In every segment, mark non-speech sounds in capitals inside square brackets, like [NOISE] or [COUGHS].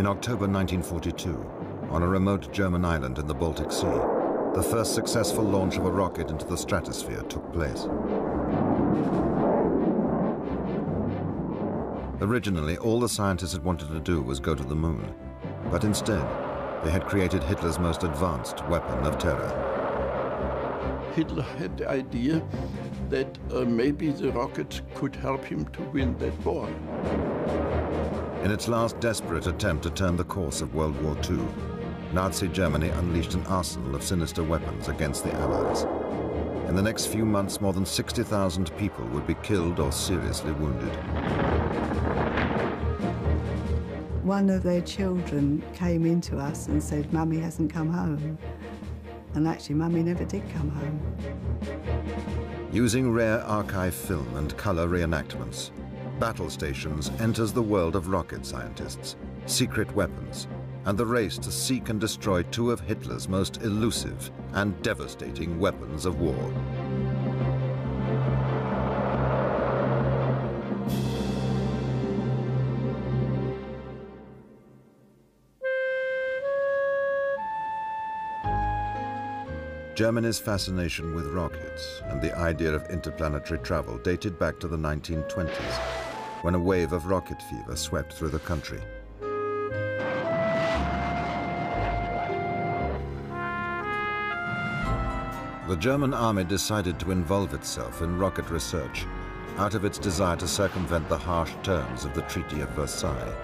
In October 1942, on a remote German island in the Baltic Sea, the first successful launch of a rocket into the stratosphere took place. Originally, all the scientists had wanted to do was go to the moon, but instead, they had created Hitler's most advanced weapon of terror. Hitler had the idea that uh, maybe the rockets could help him to win that war. In its last desperate attempt to turn the course of World War II, Nazi Germany unleashed an arsenal of sinister weapons against the Allies. In the next few months, more than 60,000 people would be killed or seriously wounded. One of their children came into us and said, Mummy hasn't come home. And actually, Mummy never did come home. Using rare archive film and color reenactments, Battle Stations enters the world of rocket scientists, secret weapons, and the race to seek and destroy two of Hitler's most elusive and devastating weapons of war. Germany's fascination with rockets and the idea of interplanetary travel dated back to the 1920s, when a wave of rocket fever swept through the country. The German army decided to involve itself in rocket research out of its desire to circumvent the harsh terms of the Treaty of Versailles,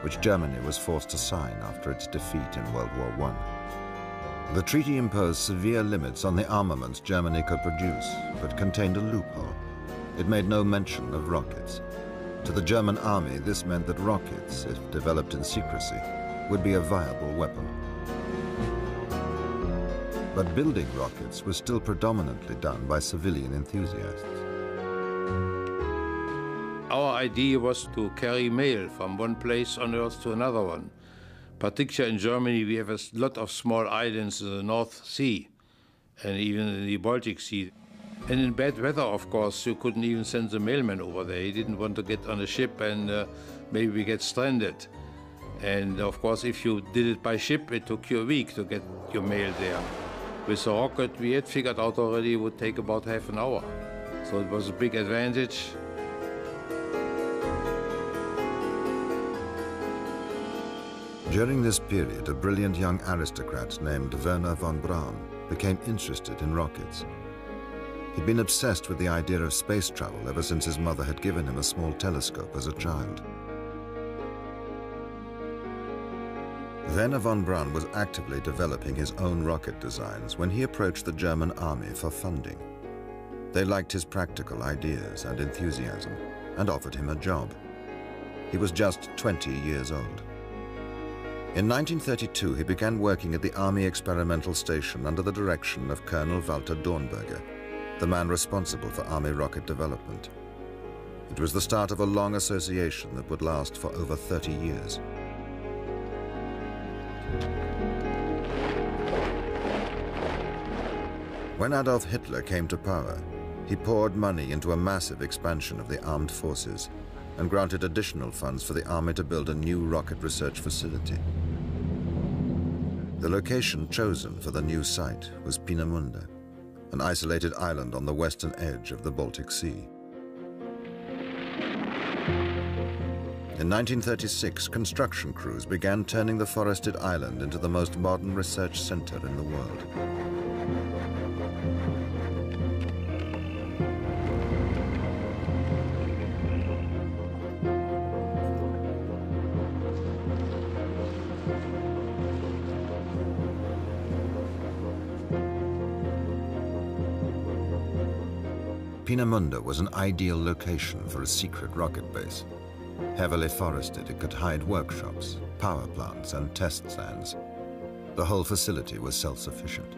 which Germany was forced to sign after its defeat in World War I. The treaty imposed severe limits on the armaments Germany could produce, but contained a loophole. It made no mention of rockets. To the German army, this meant that rockets, if developed in secrecy, would be a viable weapon. But building rockets was still predominantly done by civilian enthusiasts. Our idea was to carry mail from one place on Earth to another one. Particularly in Germany, we have a lot of small islands in the North Sea and even in the Baltic Sea. And in bad weather, of course, you couldn't even send the mailman over there. He didn't want to get on a ship and uh, maybe we get stranded. And of course, if you did it by ship, it took you a week to get your mail there. With the rocket, we had figured out already it would take about half an hour. So it was a big advantage. During this period, a brilliant young aristocrat named Wernher von Braun became interested in rockets. He'd been obsessed with the idea of space travel ever since his mother had given him a small telescope as a child. Wernher von Braun was actively developing his own rocket designs when he approached the German army for funding. They liked his practical ideas and enthusiasm and offered him a job. He was just 20 years old. In 1932, he began working at the Army Experimental Station under the direction of Colonel Walter Dornberger, the man responsible for Army rocket development. It was the start of a long association that would last for over 30 years. When Adolf Hitler came to power, he poured money into a massive expansion of the armed forces and granted additional funds for the army to build a new rocket research facility. The location chosen for the new site was Peenemünde, an isolated island on the western edge of the Baltic Sea. In 1936, construction crews began turning the forested island into the most modern research center in the world. Peenemünde was an ideal location for a secret rocket base. Heavily forested, it could hide workshops, power plants, and test stands. The whole facility was self-sufficient.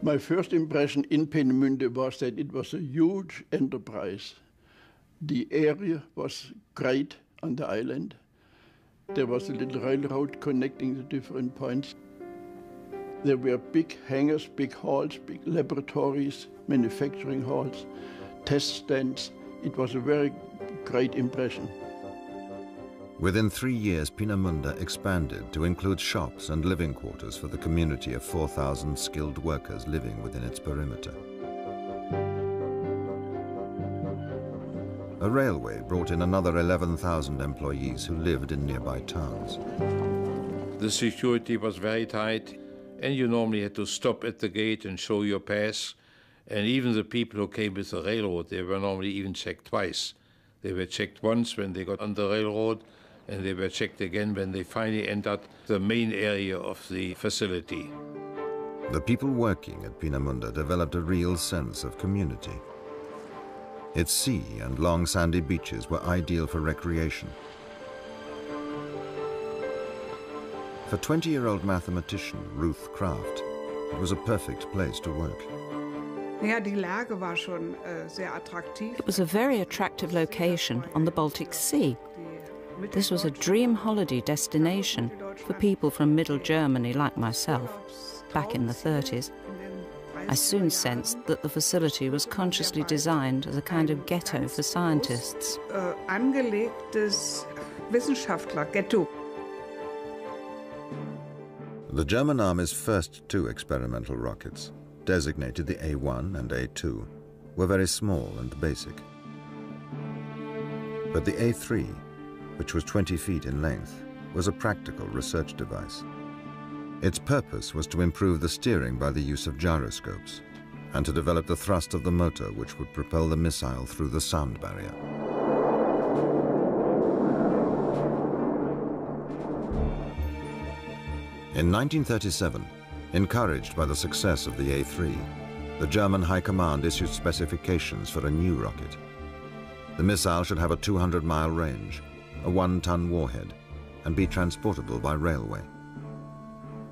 My first impression in Peenemünde was that it was a huge enterprise. The area was great on the island. There was a little railroad connecting the different points. There were big hangars, big halls, big laboratories, manufacturing halls, test stands. It was a very great impression. Within three years, Peenemünde expanded to include shops and living quarters for the community of 4,000 skilled workers living within its perimeter. A railway brought in another 11,000 employees who lived in nearby towns. The security was very tight, and you normally had to stop at the gate and show your pass. And even the people who came with the railroad, they were normally even checked twice. They were checked once when they got on the railroad, and they were checked again when they finally entered the main area of the facility. The people working at Peenemünde developed a real sense of community. Its sea and long sandy beaches were ideal for recreation. For 20-year-old mathematician Ruth Kraft, it was a perfect place to work. It was a very attractive location on the Baltic Sea. This was a dream holiday destination for people from middle Germany like myself, back in the 30s. I soon sensed that the facility was consciously designed as a kind of ghetto for scientists. Angelegtes Wissenschaftler-Ghetto. The German Army's first two experimental rockets, designated the A-1 and A-2, were very small and basic. But the A-3, which was 20 feet in length, was a practical research device. Its purpose was to improve the steering by the use of gyroscopes and to develop the thrust of the motor which would propel the missile through the sound barrier. In 1937, encouraged by the success of the A-3, the German High Command issued specifications for a new rocket. The missile should have a 200-mile range, a one-ton warhead, and be transportable by railway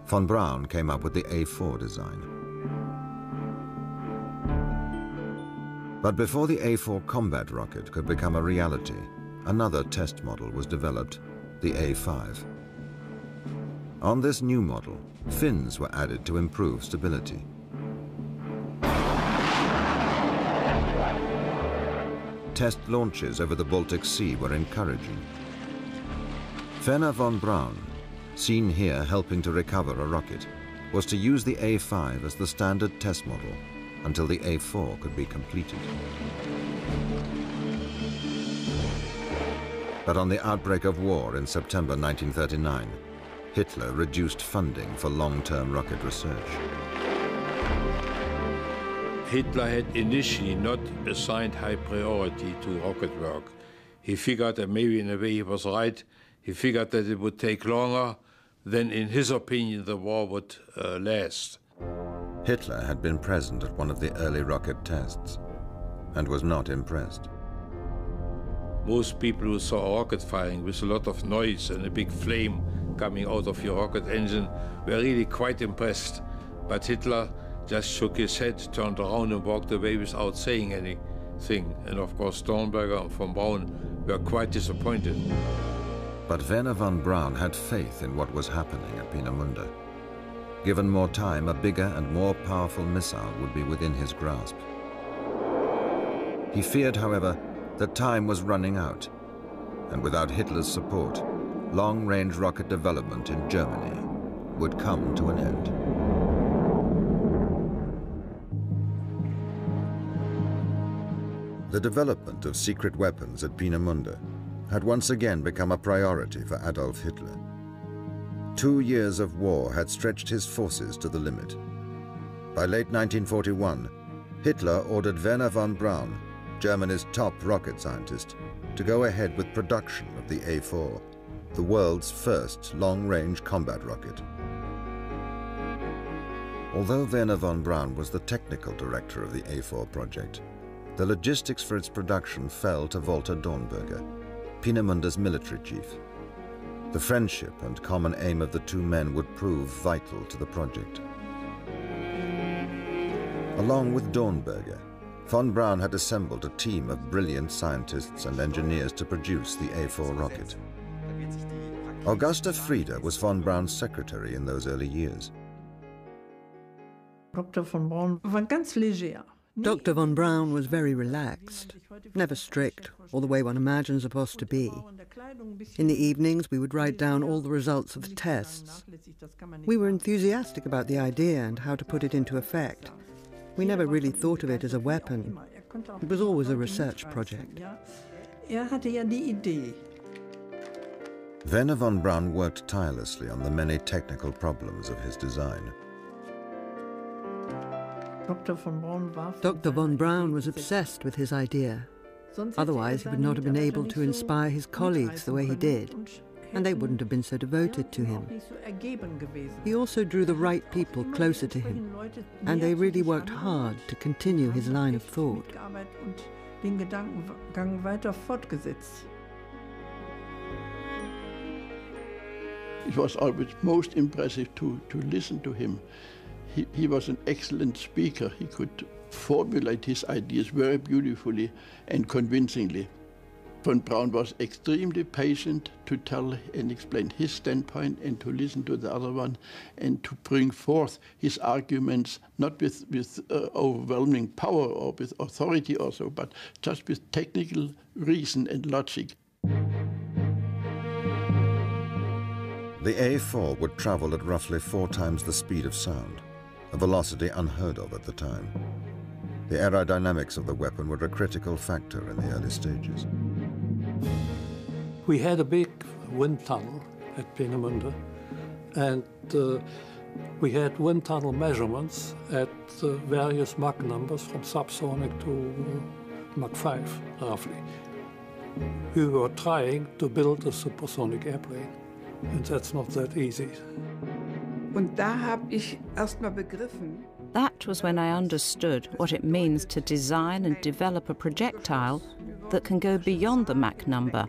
von Braun came up with the A4 design. But before the A4 combat rocket could become a reality, another test model was developed, the A5. On this new model, fins were added to improve stability. Test launches over the Baltic Sea were encouraging. Wernher von Braun seen here helping to recover a rocket, was to use the A5 as the standard test model until the A4 could be completed. But on the outbreak of war in September 1939, Hitler reduced funding for long-term rocket research. Hitler had initially not assigned high priority to rocket work. He figured that maybe in a way he was right. He figured that it would take longer then in his opinion the war would uh, last. Hitler had been present at one of the early rocket tests and was not impressed. Most people who saw rocket firing with a lot of noise and a big flame coming out of your rocket engine were really quite impressed. But Hitler just shook his head, turned around and walked away without saying anything. And of course Dornberger and von Braun were quite disappointed. But Wernher von Braun had faith in what was happening at Peenemünde. Given more time, a bigger and more powerful missile would be within his grasp. He feared, however, that time was running out, and without Hitler's support, long-range rocket development in Germany would come to an end. The development of secret weapons at Peenemünde had once again become a priority for Adolf Hitler. Two years of war had stretched his forces to the limit. By late 1941, Hitler ordered Wernher von Braun, Germany's top rocket scientist, to go ahead with production of the A4, the world's first long-range combat rocket. Although Wernher von Braun was the technical director of the A4 project, the logistics for its production fell to Walter Dornberger, Peenemünde's military chief. The friendship and common aim of the two men would prove vital to the project. Along with Dornberger, von Braun had assembled a team of brilliant scientists and engineers to produce the A4 rocket. Augusta Frieder was von Braun's secretary in those early years. Dr. von Braun war ganz leger. Dr. von Braun was very relaxed, never strict, or the way one imagines a boss to be. In the evenings, we would write down all the results of the tests. We were enthusiastic about the idea and how to put it into effect. We never really thought of it as a weapon. It was always a research project. Er hatte ja die Idee. Wernher von Braun worked tirelessly on the many technical problems of his design. Dr. von Braun, Dr. von Braun was obsessed with his idea. Otherwise, he would not have been able to inspire his colleagues the way he did, and they wouldn't have been so devoted to him. He also drew the right people closer to him, and they really worked hard to continue his line of thought. It was always most impressive to, to listen to him. He, he was an excellent speaker. He could formulate his ideas very beautifully and convincingly. Von Braun was extremely patient to tell and explain his standpoint and to listen to the other one and to bring forth his arguments, not with, with uh, overwhelming power or with authority also, but just with technical reason and logic. The A4 would travel at roughly four times the speed of sound, a velocity unheard of at the time. The aerodynamics of the weapon were a critical factor in the early stages. We had a big wind tunnel at Peenemünde, and uh, we had wind tunnel measurements at uh, various Mach numbers from subsonic to uh, Mach 5, roughly. We were trying to build a supersonic airplane, and that's not that easy. Und da habe ich erst mal begriffen, That was when I understood what it means to design and develop a projectile that can go beyond the Mach number,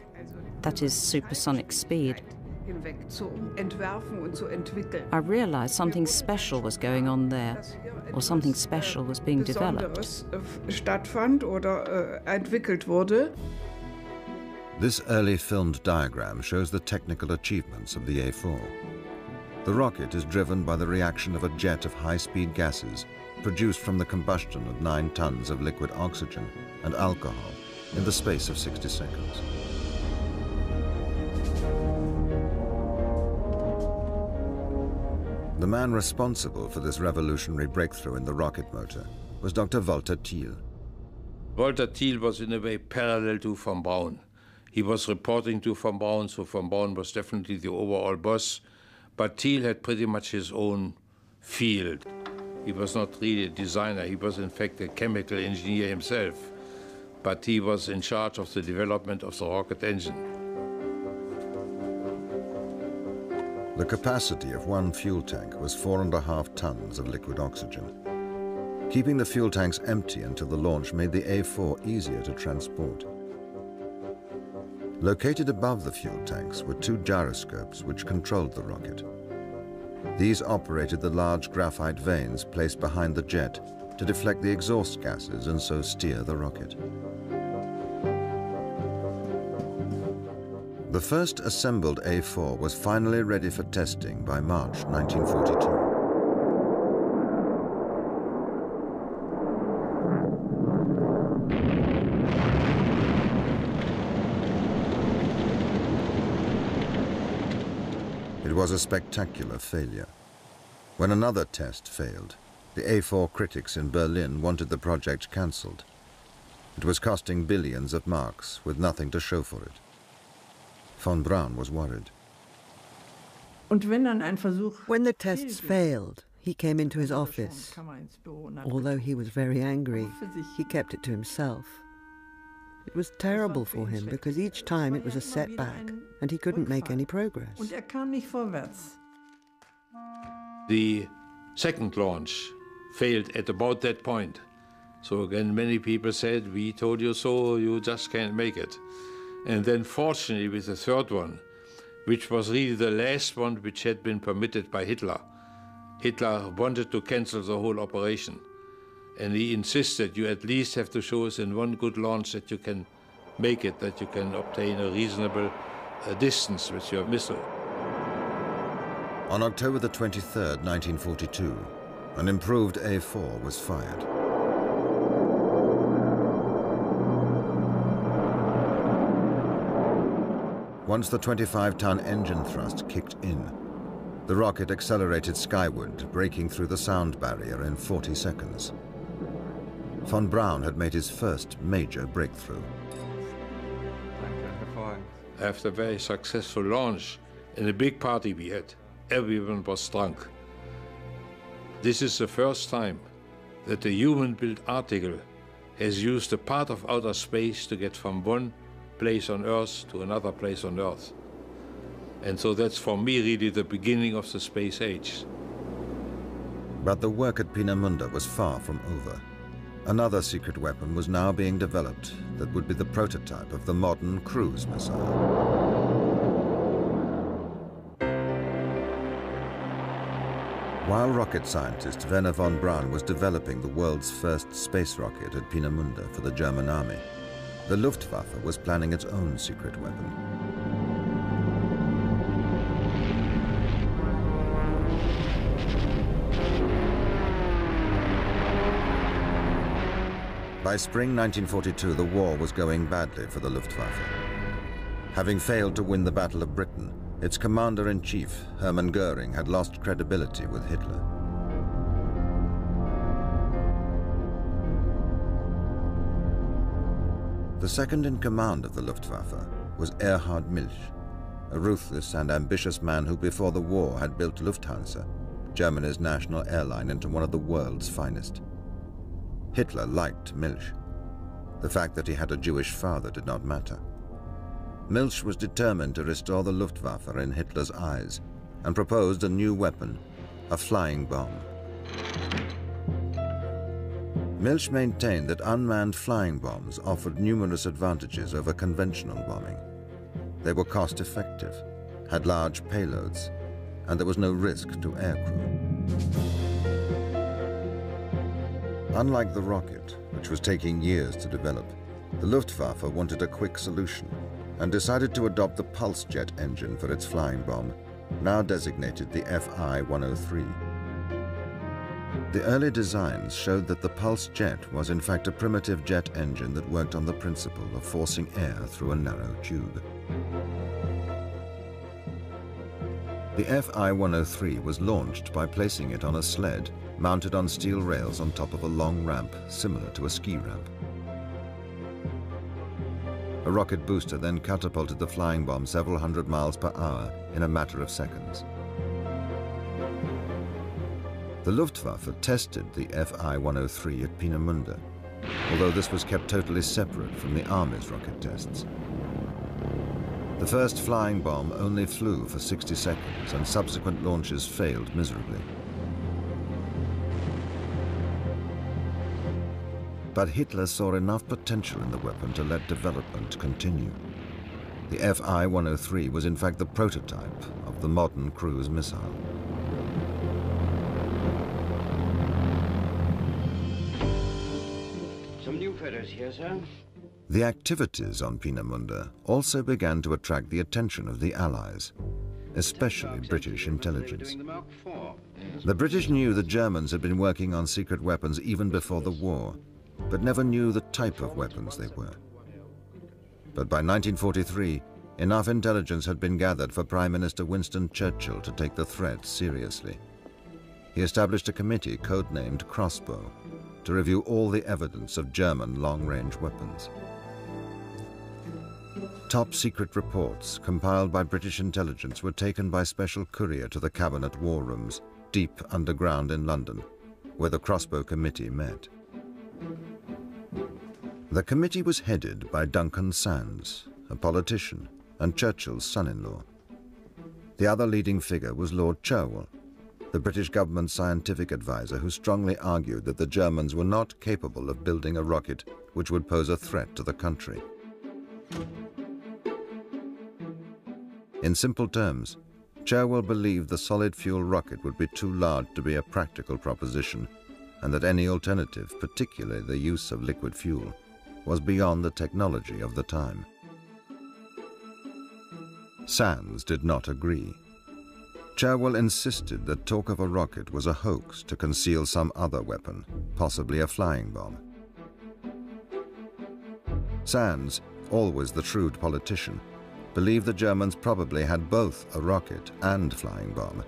that is supersonic speed. I realized something special was going on there, or something special was being developed. Äh, This early filmed diagram shows the technical achievements of the A4. The rocket is driven by the reaction of a jet of high-speed gases produced from the combustion of 9 tons of liquid oxygen and alcohol in the space of 60 seconds. The man responsible for this revolutionary breakthrough in the rocket motor was Dr. Walter Thiel. Walter Thiel was in a way parallel to von Braun. He was reporting to von Braun, so von Braun was definitely the overall boss. But Thiel had pretty much his own field. He was not really a designer, he was in fact a chemical engineer himself. But he was in charge of the development of the rocket engine. The capacity of one fuel tank was four and a half tons of liquid oxygen. Keeping the fuel tanks empty until the launch made the A4 easier to transport. Located above the fuel tanks were two gyroscopes which controlled the rocket. These operated the large graphite vanes placed behind the jet to deflect the exhaust gases and so steer the rocket. The first assembled A4 was finally ready for testing by March 1942. Was a spectacular failure. When another test failed, the A4 critics in Berlin wanted the project cancelled. It was costing billions of marks with nothing to show for it. Von Braun was worried. Und wenn dann ein Versuch When the tests failed, he came into his office. Although he was very angry, he kept it to himself. It was terrible for him because each time it was a setback and he couldn't make any progress. Und er kam nicht vorwärts. The second launch failed at about that point. So again, many people said, we told you so, you just can't make it. And then fortunately with the third one, which was really the last one which had been permitted by Hitler, Hitler wanted to cancel the whole operation and he insists that you at least have to show us in one good launch that you can make it, that you can obtain a reasonable uh, distance with your missile. On October the 23rd, 1942, an improved A4 was fired. Once the 25-ton engine thrust kicked in, the rocket accelerated skyward, breaking through the sound barrier in 40 seconds. Von Braun had made his first major breakthrough. After a very successful launch and a big party we had, everyone was drunk. This is the first time that a human-built article has used a part of outer space to get from one place on Earth to another place on Earth. And so that's for me really the beginning of the space age. But the work at Peenemünde was far from over. Another secret weapon was now being developed that would be the prototype of the modern cruise missile. While rocket scientist Wernher von Braun was developing the world's first space rocket at Peenemünde for the German army, the Luftwaffe was planning its own secret weapon. By spring 1942, the war was going badly for the Luftwaffe. Having failed to win the Battle of Britain, its commander-in-chief, Hermann Goering, had lost credibility with Hitler. The second in command of the Luftwaffe was Erhard Milch, a ruthless and ambitious man who before the war had built Lufthansa, Germany's national airline, into one of the world's finest. Hitler liked Milch. The fact that he had a Jewish father did not matter. Milch was determined to restore the Luftwaffe in Hitler's eyes and proposed a new weapon, a flying bomb. Milch maintained that unmanned flying bombs offered numerous advantages over conventional bombing. They were cost-effective, had large payloads, and there was no risk to aircrew. Unlike the rocket, which was taking years to develop, the Luftwaffe wanted a quick solution and decided to adopt the pulse jet engine for its flying bomb, now designated the Fi-103. The early designs showed that the pulse jet was in fact a primitive jet engine that worked on the principle of forcing air through a narrow tube. The Fi-103 was launched by placing it on a sled mounted on steel rails on top of a long ramp similar to a ski ramp. A rocket booster then catapulted the flying bomb several hundred miles per hour in a matter of seconds. The Luftwaffe tested the Fi-103 at Peenemünde, although this was kept totally separate from the Army's rocket tests. The first flying bomb only flew for 60 seconds and subsequent launches failed miserably. But Hitler saw enough potential in the weapon to let development continue. The Fi-103 was in fact the prototype of the modern cruise missile. Some new feathers here, sir. The activities on Peenemünde also began to attract the attention of the Allies, especially British intelligence. The British knew the Germans had been working on secret weapons even before the war, but never knew the type of weapons they were. But by 1943, enough intelligence had been gathered for Prime Minister Winston Churchill to take the threat seriously. He established a committee codenamed Crossbow to review all the evidence of German long-range weapons. Top secret reports compiled by British intelligence were taken by special courier to the cabinet war rooms deep underground in London, where the Crossbow Committee met. The committee was headed by Duncan Sandys, a politician and Churchill's son-in-law. The other leading figure was Lord Cherwell, the British government scientific advisor who strongly argued that the Germans were not capable of building a rocket which would pose a threat to the country. In simple terms, Cherwell believed the solid fuel rocket would be too large to be a practical proposition and that any alternative, particularly the use of liquid fuel, was beyond the technology of the time. Sandys did not agree. Cherwell insisted that talk of a rocket was a hoax to conceal some other weapon, possibly a flying bomb. Sandys, always the shrewd politician, believed the Germans probably had both a rocket and flying bomb,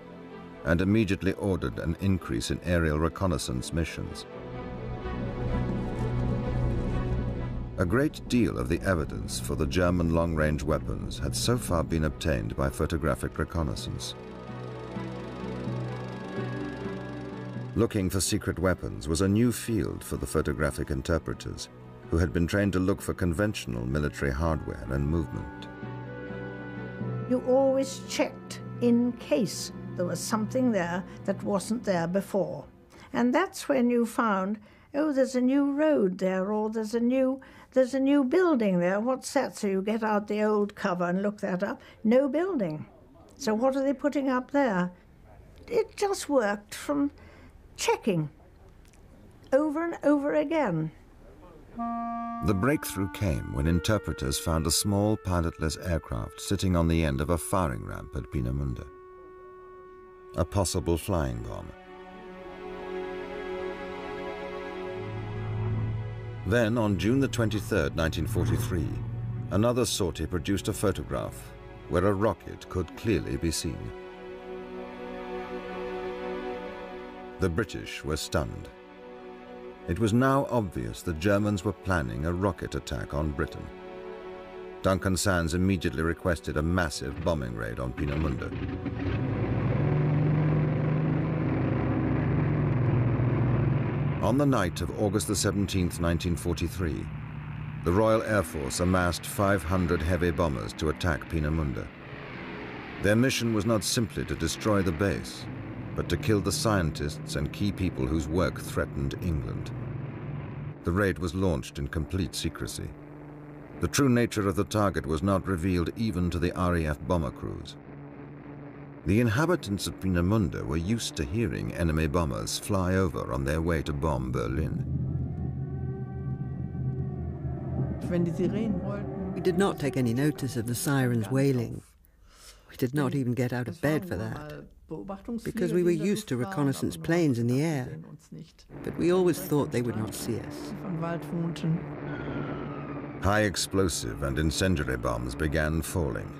and immediately ordered an increase in aerial reconnaissance missions. A great deal of the evidence for the German long-range weapons had so far been obtained by photographic reconnaissance. Looking for secret weapons was a new field for the photographic interpreters, who had been trained to look for conventional military hardware and movement. You always checked in case there was something there that wasn't there before. And that's when you found, oh, there's a new road there, or there's a new there's a new building there. What's that? So you get out the old cover and look that up. No building. So what are they putting up there? It just worked from checking over and over again. The breakthrough came when interpreters found a small pilotless aircraft sitting on the end of a firing ramp at Peenemünde. A possible flying bomb. Then, on June the 23rd, 1943, another sortie produced a photograph where a rocket could clearly be seen. The British were stunned. It was now obvious the Germans were planning a rocket attack on Britain. Duncan Sandys immediately requested a massive bombing raid on Peenemünde. On the night of August 17, 1943, the Royal Air Force amassed 500 heavy bombers to attack Peenemünde. Their mission was not simply to destroy the base, but to kill the scientists and key people whose work threatened England. The raid was launched in complete secrecy. The true nature of the target was not revealed even to the RAF bomber crews. The inhabitants of Peenemünde were used to hearing enemy bombers fly over on their way to bomb Berlin. We did not take any notice of the sirens wailing. We did not even get out of bed for that because we were used to reconnaissance planes in the air, but we always thought they would not see us. High explosive and incendiary bombs began falling.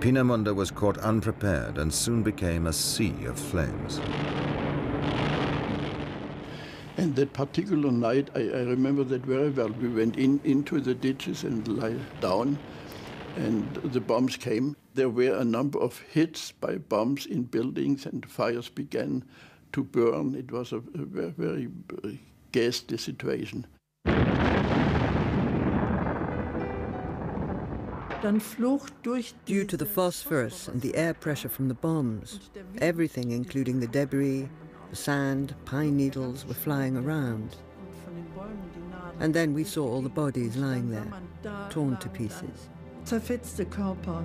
Peenemünde was caught unprepared and soon became a sea of flames. And that particular night, I, I, remember that very well. We went in into the ditches and lay down, and the bombs came there were a number of hits by bombs in buildings and fires began to burn. It was a, a very, very ghastly situation. Due to the phosphorus and the air pressure from the bombs, everything, including the debris, the sand, pine needles, were flying around. And then we saw all the bodies lying there, torn to pieces. Zerfetzte Körper.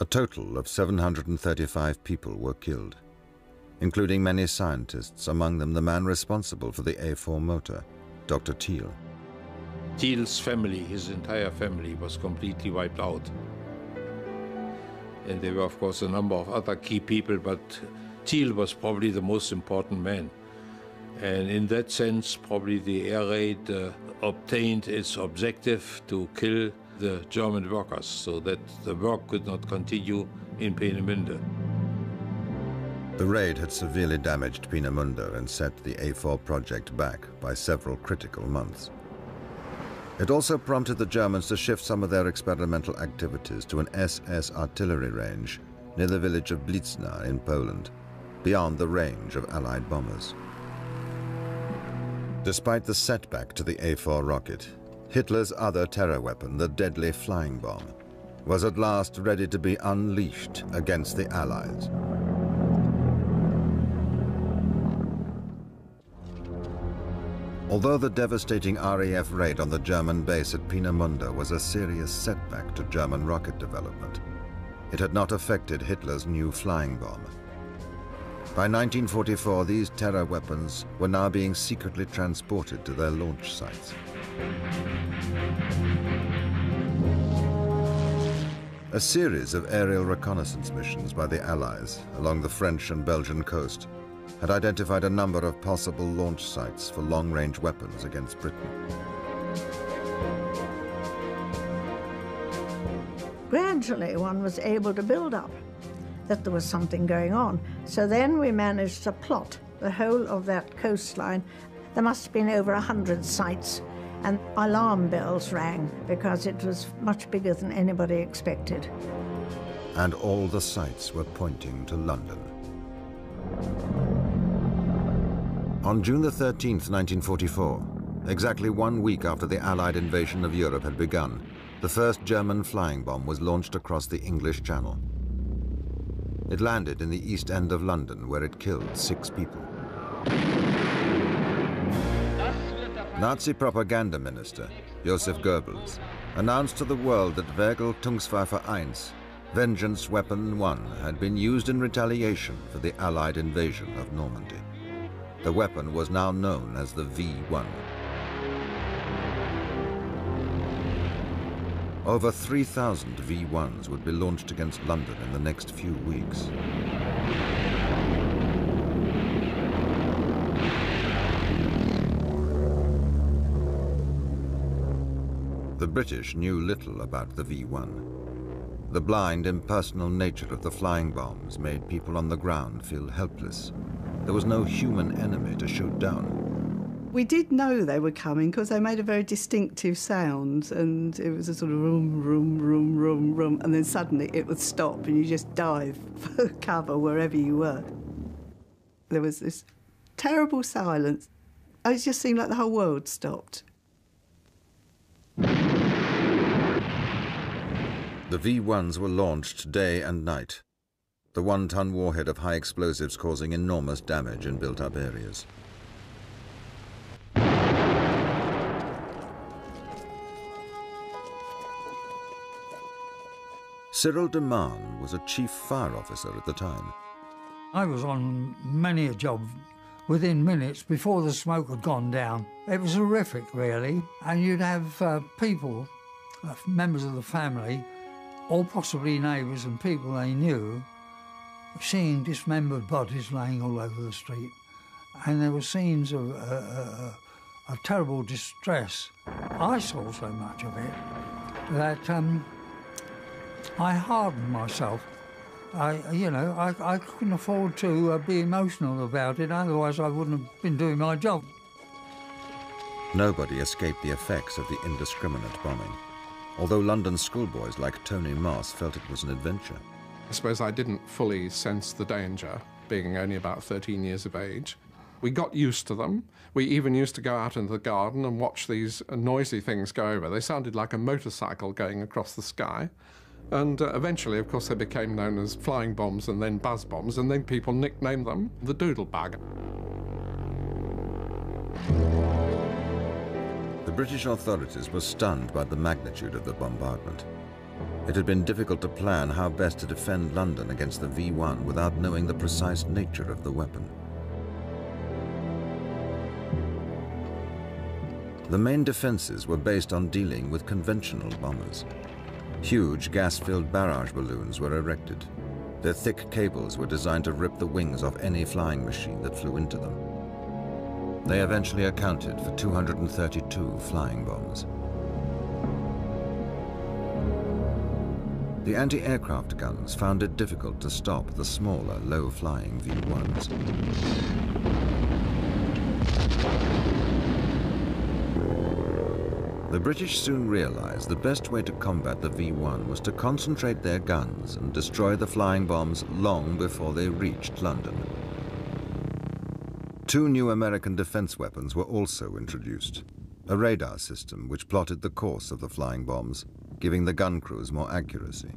A total of 735 people were killed, including many scientists, among them the man responsible for the A4 motor, Dr. Thiel. Thiel's family, his entire family, was completely wiped out. And there were, of course, a number of other key people, but Thiel was probably the most important man. And in that sense, probably the air raid uh, obtained its objective to kill the German workers so that the work could not continue in Peenemünde. The raid had severely damaged Peenemünde and set the A4 project back by several critical months. It also prompted the Germans to shift some of their experimental activities to an SS artillery range near the village of Blizna in Poland, beyond the range of Allied bombers. Despite the setback to the A4 rocket, Hitler's other terror weapon, the deadly flying bomb, was at last ready to be unleashed against the Allies. Although the devastating RAF raid on the German base at Peenemünde was a serious setback to German rocket development, it had not affected Hitler's new flying bomb. By 1944, these terror weapons were now being secretly transported to their launch sites. A series of aerial reconnaissance missions by the Allies along the French and Belgian coast had identified a number of possible launch sites for long-range weapons against Britain. Gradually, one was able to build up that there was something going on. So then we managed to plot the whole of that coastline. There must have been over a hundred sites, and alarm bells rang because it was much bigger than anybody expected. And all the sites were pointing to London. On June the 13th, 1944, exactly one week after the Allied invasion of Europe had begun, the first German flying bomb was launched across the English Channel. It landed in the east end of London, where it killed six people. Nazi propaganda minister Joseph Goebbels announced to the world that Vergeltungswaffe 1, Vengeance Weapon 1, had been used in retaliation for the Allied invasion of Normandy. The weapon was now known as the V-1. Over 3,000 V-1s would be launched against London in the next few weeks. The British knew little about the V-1. The blind, impersonal nature of the flying bombs made people on the ground feel helpless. There was no human enemy to shoot down. We did know they were coming because they made a very distinctive sound and it was a sort of room, room, room, room, room, and then suddenly it would stop and you just dive for [LAUGHS] cover wherever you were. There was this terrible silence. It just seemed like the whole world stopped. The V-1s were launched day and night the one-ton warhead of high explosives causing enormous damage in built-up areas. Cyril de Man was a chief fire officer at the time. I was on many a job within minutes before the smoke had gone down. It was horrific, really. And you'd have uh, people, uh, members of the family, or possibly neighbours and people they knew, seeing dismembered bodies laying all over the street, and there were scenes of, uh, uh, of terrible distress. I saw so much of it that um, I hardened myself. I, you know, I, I couldn't afford to uh, be emotional about it, otherwise I wouldn't have been doing my job. Nobody escaped the effects of the indiscriminate bombing, although London schoolboys like Tony Moss felt it was an adventure. I suppose I didn't fully sense the danger, being only about 13 years of age. We got used to them. We even used to go out into the garden and watch these noisy things go over. They sounded like a motorcycle going across the sky. And uh, eventually, of course, they became known as flying bombs and then buzz bombs, and then people nicknamed them the doodle bug. The British authorities were stunned by the magnitude of the bombardment. It had been difficult to plan how best to defend London against the V-1 without knowing the precise nature of the weapon. The main defenses were based on dealing with conventional bombers. Huge gas-filled barrage balloons were erected. Their thick cables were designed to rip the wings off any flying machine that flew into them. They eventually accounted for 232 flying bombs. The anti-aircraft guns found it difficult to stop the smaller, low-flying V-1s. The British soon realized the best way to combat the V-1 was to concentrate their guns and destroy the flying bombs long before they reached London. Two new American defense weapons were also introduced. A radar system which plotted the course of the flying bombs giving the gun crews more accuracy,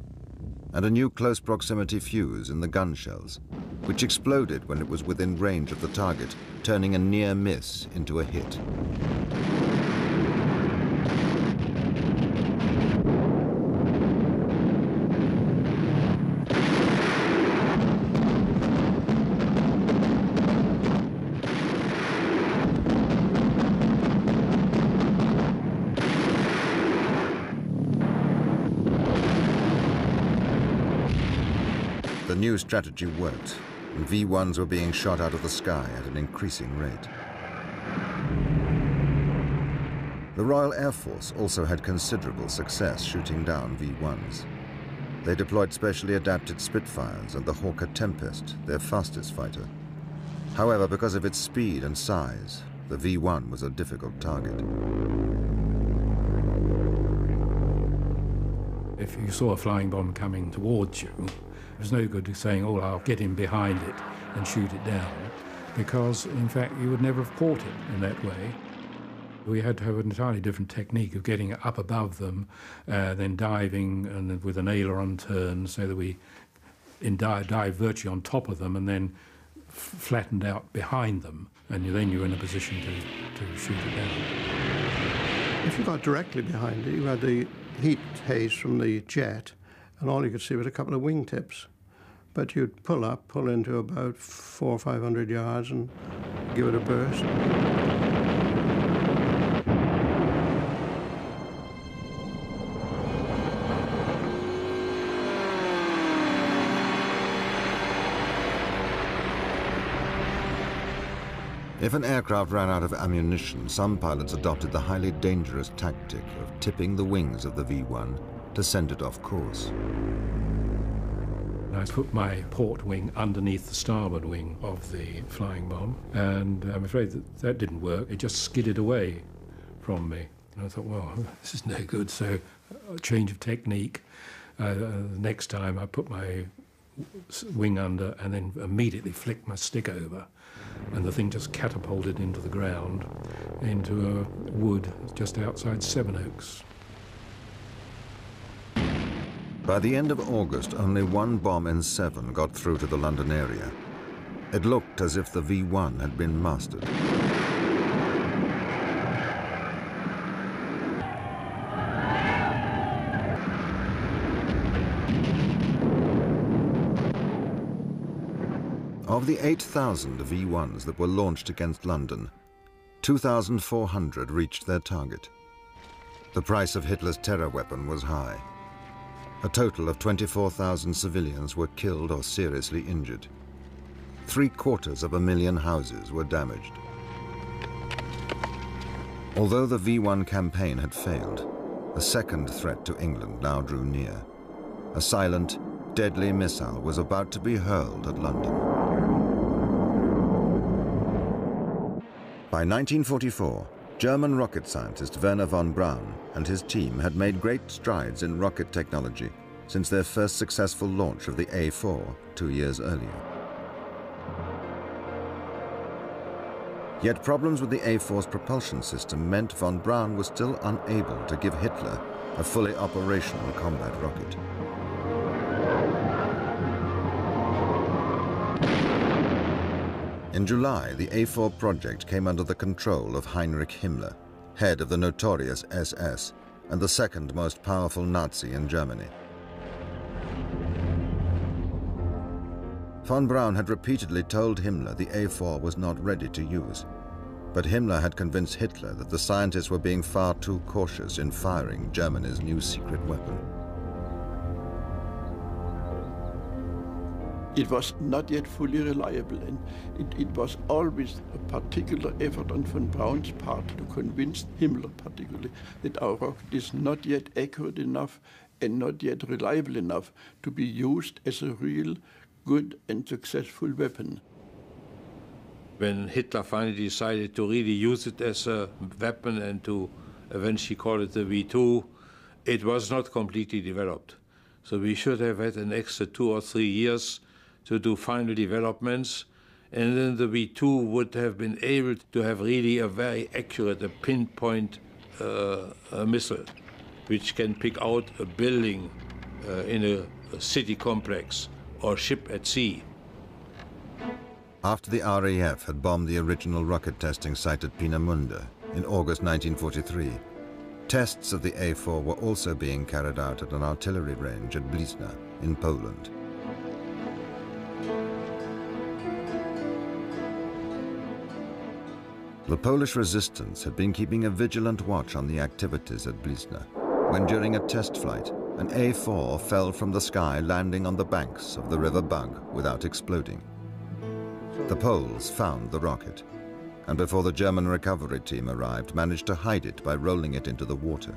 and a new close proximity fuse in the gun shells, which exploded when it was within range of the target, turning a near miss into a hit. Strategy worked. and V-1s were being shot out of the sky at an increasing rate. The Royal Air Force also had considerable success shooting down V-1s. They deployed specially adapted Spitfires and the Hawker Tempest, their fastest fighter. However, because of its speed and size, the V-1 was a difficult target. If you saw a flying bomb coming towards you, it was no good saying, oh, I'll get in behind it and shoot it down, because in fact you would never have caught it in that way. We had to have an entirely different technique of getting up above them, uh, then diving and with an aileron turn so that we in dive, dive virtually on top of them and then flattened out behind them, and then you're in a position to, to shoot it down. If you got directly behind it, you had the heat haze from the jet, and all you could see was a couple of wingtips. But you'd pull up, pull into about four or five hundred yards, and give it a burst. If an aircraft ran out of ammunition, some pilots adopted the highly dangerous tactic of tipping the wings of the V-1 to send it off course. I put my port wing underneath the starboard wing of the flying bomb, and I'm afraid that that didn't work. It just skidded away from me. And I thought, well, [LAUGHS] this is no good, so a change of technique. Uh, next time I put my wing under and then immediately flicked my stick over and the thing just catapulted into the ground, into a wood just outside Sevenoaks. By the end of August, only one bomb in seven got through to the London area. It looked as if the V-1 had been mastered. Of the 8,000 V-1s that were launched against London, 2,400 reached their target. The price of Hitler's terror weapon was high. A total of 24,000 civilians were killed or seriously injured. Three quarters of a million houses were damaged. Although the V-1 campaign had failed, a second threat to England now drew near. A silent, deadly missile was about to be hurled at London. By 1944, German rocket scientist Wernher von Braun and his team had made great strides in rocket technology since their first successful launch of the A4 two years earlier. Yet problems with the A4's propulsion system meant von Braun was still unable to give Hitler a fully operational combat rocket. In July, the A4 project came under the control of Heinrich Himmler, head of the notorious SS and the second most powerful Nazi in Germany. Von Braun had repeatedly told Himmler the A4 was not ready to use, but Himmler had convinced Hitler that the scientists were being far too cautious in firing Germany's new secret weapon. It was not yet fully reliable and it, it, was always a particular effort on von Braun's part to convince Himmler particularly that our rocket is not yet accurate enough and not yet reliable enough to be used as a real good and successful weapon. When Hitler finally decided to really use it as a weapon and to eventually call it the V2, it was not completely developed. So we should have had an extra two or three years to do final developments. And then the V2 would have been able to have really a very accurate, a pinpoint uh, a missile, which can pick out a building uh, in a, a city complex or ship at sea. After the RAF had bombed the original rocket testing site at Peenemünde in August 1943, tests of the A4 were also being carried out at an artillery range at Blizna in Poland. The Polish resistance had been keeping a vigilant watch on the activities at Blizna, when during a test flight, an A-4 fell from the sky landing on the banks of the River Bug without exploding. The Poles found the rocket, and before the German recovery team arrived, managed to hide it by rolling it into the water.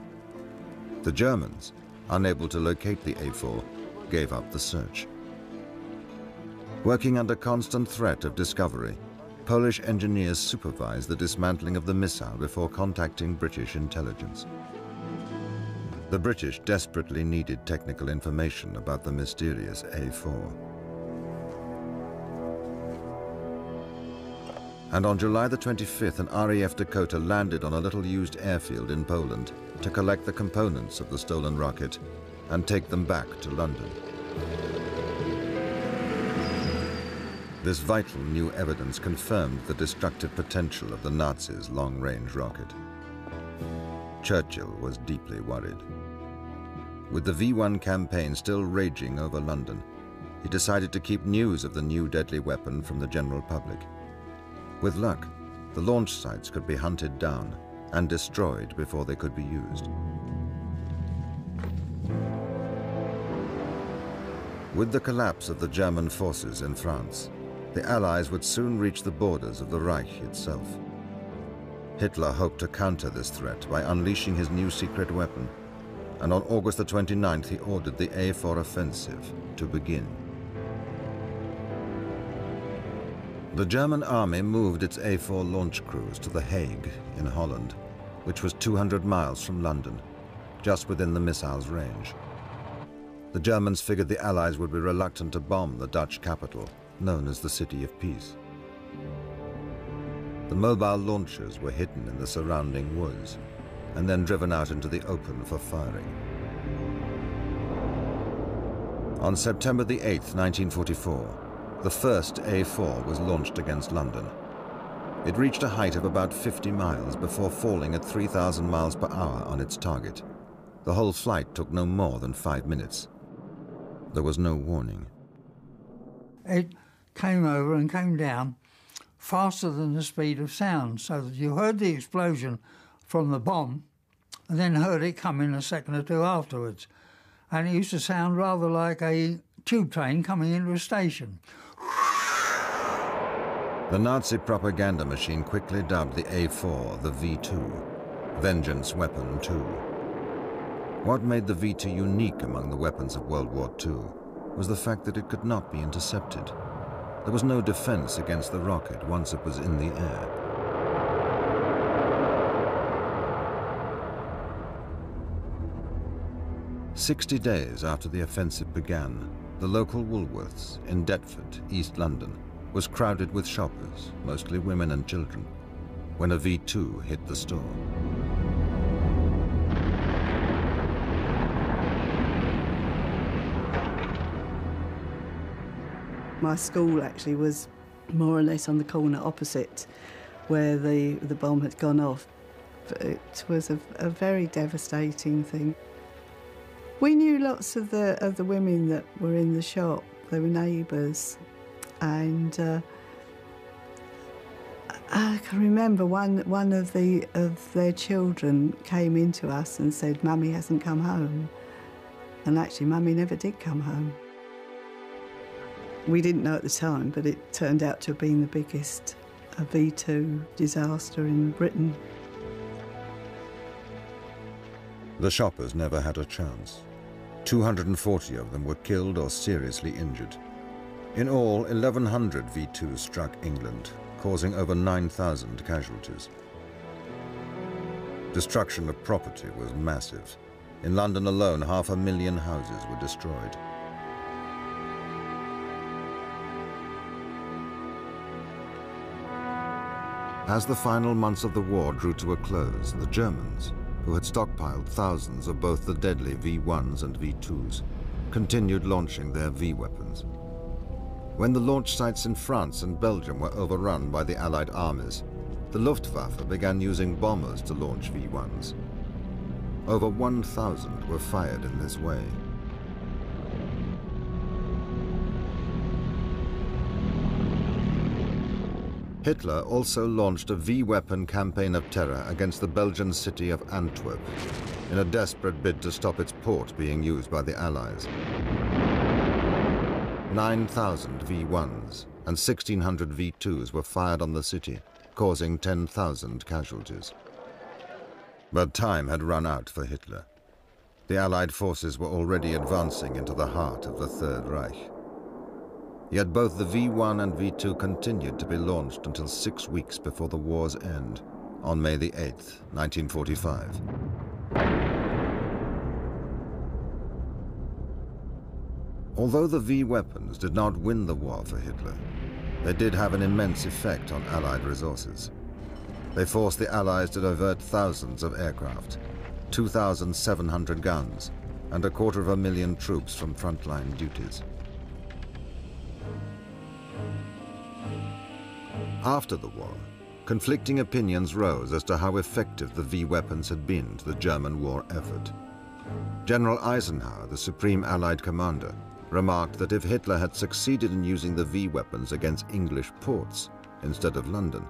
The Germans, unable to locate the A4, gave up the search. Working under constant threat of discovery, Polish engineers supervised the dismantling of the missile before contacting British intelligence. The British desperately needed technical information about the mysterious A4. And on July the 25th, an RAF Dakota landed on a little used airfield in Poland to collect the components of the stolen rocket and take them back to London. This vital new evidence confirmed the destructive potential of the Nazis' long-range rocket. Churchill was deeply worried. With the V-1 campaign still raging over London, he decided to keep news of the new deadly weapon from the general public. With luck, the launch sites could be hunted down and destroyed before they could be used. With the collapse of the German forces in France, the Allies would soon reach the borders of the Reich itself. Hitler hoped to counter this threat by unleashing his new secret weapon, and on August the 29th he ordered the A4 offensive to begin. The German army moved its A4 launch crews to The Hague in Holland, which was 200 miles from London, just within the missile's range. The Germans figured the Allies would be reluctant to bomb the Dutch capital, known as the City of Peace. The mobile launchers were hidden in the surrounding woods and then driven out into the open for firing. On September the 8th, 1944, the first A4 was launched against London. It reached a height of about 50 miles before falling at 3,000 miles per hour on its target. The whole flight took no more than five minutes. There was no warning. It came over and came down faster than the speed of sound, so that you heard the explosion from the bomb and then heard it coming a second or two afterwards. And it used to sound rather like a tube train coming into a station. The Nazi propaganda machine quickly dubbed the A4 the V2, Vengeance Weapon 2. What made the V2 unique among the weapons of World War II was the fact that it could not be intercepted. There was no defense against the rocket once it was in the air. Sixty days after the offensive began, the local Woolworths in Deptford, East London, was crowded with shoppers, mostly women and children, when a V2 hit the store. My school actually was more or less on the corner opposite where the, the bomb had gone off. But it was a, a very devastating thing. We knew lots of the, of the women that were in the shop. They were neighbours and uh, I can remember one one of the of their children came into us and said, "Mummy hasn't come home," and actually, Mummy never did come home. We didn't know at the time, but it turned out to have been the biggest V2 disaster in Britain. The shoppers never had a chance. 240 of them were killed or seriously injured. In all, 1,100 V2s struck England, causing over 9,000 casualties. Destruction of property was massive. In London alone, half a million houses were destroyed. As the final months of the war drew to a close, the Germans, who had stockpiled thousands of both the deadly V-1s and V-2s, continued launching their V-weapons. When the launch sites in France and Belgium were overrun by the Allied armies, the Luftwaffe began using bombers to launch V-1s. Over 1,000 were fired in this way. Hitler also launched a V-weapon campaign of terror against the Belgian city of Antwerp in a desperate bid to stop its port being used by the Allies. 9,000 V-1s and 1,600 V-2s were fired on the city, causing 10,000 casualties. But time had run out for Hitler. The Allied forces were already advancing into the heart of the Third Reich. Yet both the V-1 and V-2 continued to be launched until six weeks before the war's end, on May the 8th, 1945. Although the V weapons did not win the war for Hitler, they did have an immense effect on Allied resources. They forced the Allies to divert thousands of aircraft, 2,700 guns, and a quarter of a million troops from frontline duties. After the war, conflicting opinions rose as to how effective the V weapons had been to the German war effort. General Eisenhower, the supreme Allied commander, remarked that if Hitler had succeeded in using the V weapons against English ports instead of London,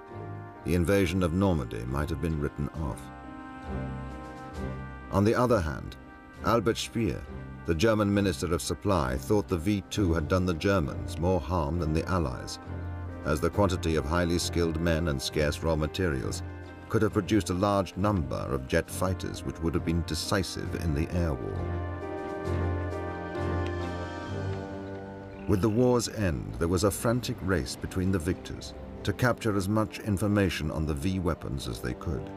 the invasion of Normandy might have been written off. On the other hand, Albert Speer, the German Minister of Supply, thought the V-2 had done the Germans more harm than the Allies, as the quantity of highly skilled men and scarce raw materials could have produced a large number of jet fighters which would have been decisive in the air war. With the war's end, there was a frantic race between the victors to capture as much information on the V weapons as they could.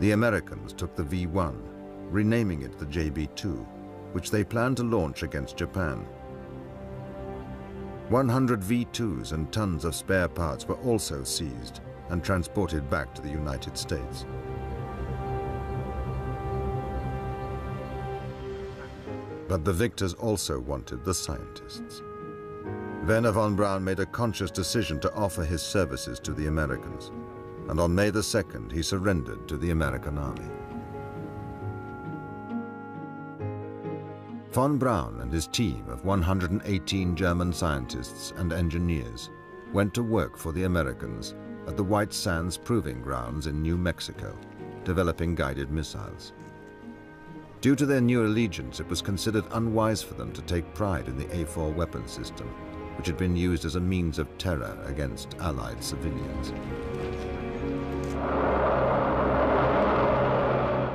The Americans took the V-1, renaming it the JB-2, which they planned to launch against Japan. 100 V-2s and tons of spare parts were also seized and transported back to the United States. But the victors also wanted the scientists. Wernher von Braun made a conscious decision to offer his services to the Americans, and on May the 2nd he surrendered to the American army. Von Braun and his team of 118 German scientists and engineers went to work for the Americans at the White Sands Proving Grounds in New Mexico, developing guided missiles. Due to their new allegiance, it was considered unwise for them to take pride in the A-4 weapon system, which had been used as a means of terror against Allied civilians.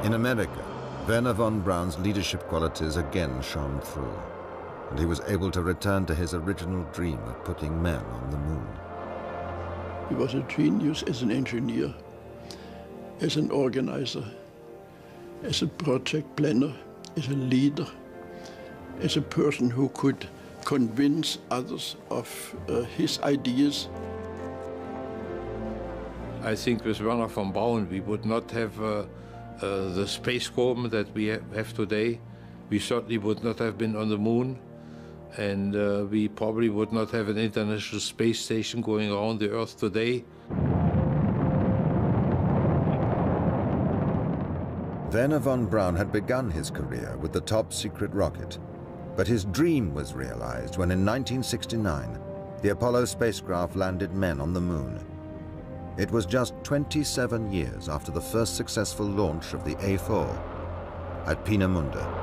In America, Wernher von Braun's leadership qualities again shone through, and he was able to return to his original dream of putting men on the moon. He was a genius as an engineer, as an organizer, as a project planner, as a leader, as a person who could convince others of uh, his ideas. I think with Wernher von Braun we would not have uh, uh, the space program that we have today. We certainly would not have been on the moon, and uh, we probably would not have an international space station going around the Earth today. Wernher von Braun had begun his career with the top secret rocket, but his dream was realized when in 1969 the Apollo spacecraft landed men on the moon it was just 27 years after the first successful launch of the A4 at Peenemünde.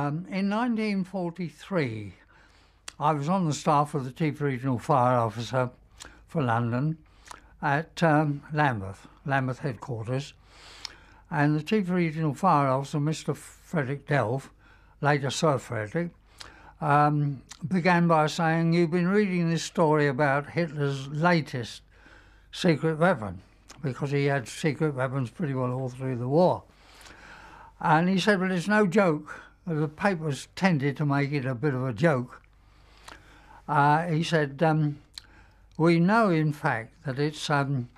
Um, in 1943, I was on the staff of the Chief Regional Fire Officer for London at um, Lambeth, Lambeth headquarters. And the Chief Regional Fire Officer, Mr. Frederick Delve, later Sir Frederick, um, began by saying, You've been reading this story about Hitler's latest secret weapon, because he had secret weapons pretty well all through the war. And he said, Well, it's no joke. The papers tended to make it a bit of a joke. Uh, he said, um, We know, in fact, that it's um,